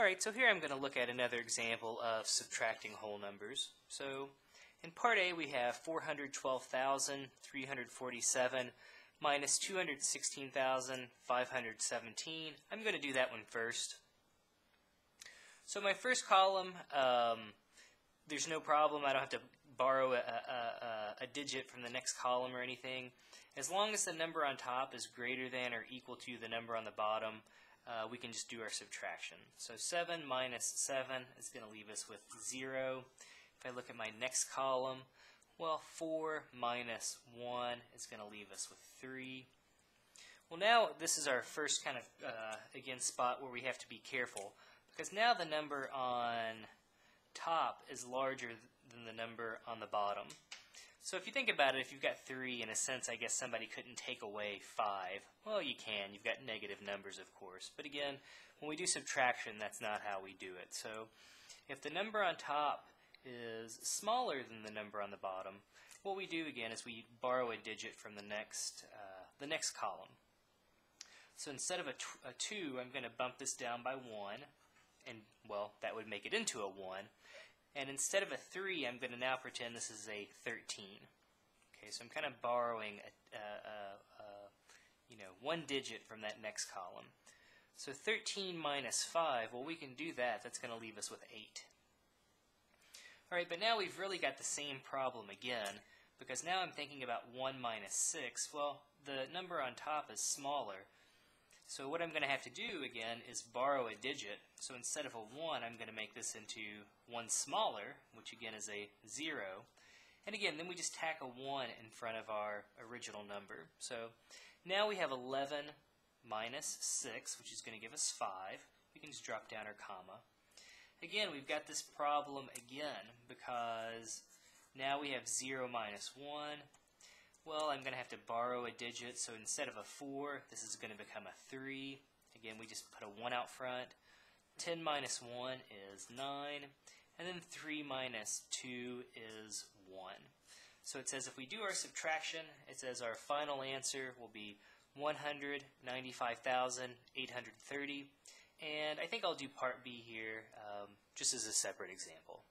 Alright, so here I'm going to look at another example of subtracting whole numbers. So in part A we have 412,347 minus 216,517. I'm going to do that one first. So my first column, um, there's no problem. I don't have to borrow a, a, a, digit from the next column or anything. As long as the number on top is greater than or equal to the number on the bottom, uh, we can just do our subtraction. So 7 minus 7 is going to leave us with 0. If I look at my next column, well, 4 minus 1 is going to leave us with 3. Well, now this is our first kind of, uh, again, spot where we have to be careful. Because now the number on top is larger than the number on the bottom. So if you think about it, if you've got 3, in a sense, I guess somebody couldn't take away 5. Well, you can. You've got negative numbers, of course. But again, when we do subtraction, that's not how we do it. So if the number on top is smaller than the number on the bottom, what we do again is we borrow a digit from the next, uh, the next column. So instead of a, a 2, I'm going to bump this down by 1 and well, that would make it into a 1. And instead of a 3, I'm going to now pretend this is a 13. Okay, so I'm kind of borrowing a, a, a, you know, one digit from that next column. So 13 minus 5, well, we can do that. That's going to leave us with 8. All right, but now we've really got the same problem again, because now I'm thinking about 1 minus 6. Well, the number on top is smaller, so what I'm going to have to do again is borrow a digit. So instead of a 1, I'm going to make this into 1 smaller, which again is a 0. And again, then we just tack a 1 in front of our original number. So now we have 11 minus 6, which is going to give us 5. We can just drop down our comma. Again, we've got this problem again because now we have 0 minus 1, well, I'm going to have to borrow a digit, so instead of a 4, this is going to become a 3. Again, we just put a 1 out front. 10 minus 1 is 9, and then 3 minus 2 is 1. So it says if we do our subtraction, it says our final answer will be 195,830. And I think I'll do part B here um, just as a separate example.